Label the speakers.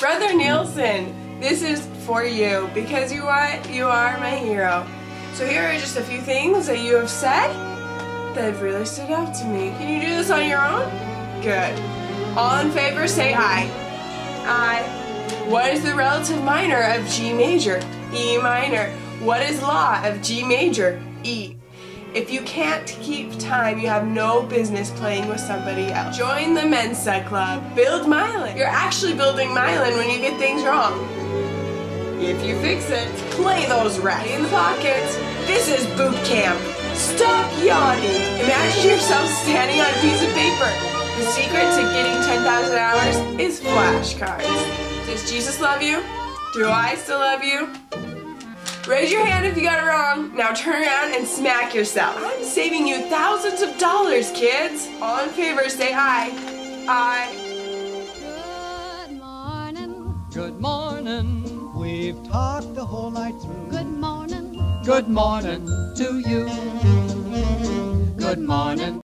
Speaker 1: Brother Nielsen, this is for you because you are you are my hero. So here are just a few things that you have said that have really stood out to me. Can you do this on your own? Good. All in favor, say aye. Aye. What is the relative minor of G major? E minor. What is la of G major? E. If you can't keep time, you have no business playing with somebody else. Join the Mensa Club. Build myelin. You're actually building myelin when you get things wrong. If you fix it, play those reps in the pockets. This is boot camp. Stop yawning. Imagine yourself standing on a piece of paper. The secret to getting 10,000 hours is flashcards. Does Jesus love you? Do I still love you? Raise your hand if you got it wrong. Now turn around and smack yourself. I'm saving you thousands of dollars, kids. All in favor, say aye. Aye.
Speaker 2: Good morning.
Speaker 3: Good morning. We've talked the whole night through.
Speaker 2: Good morning.
Speaker 3: Good morning to you.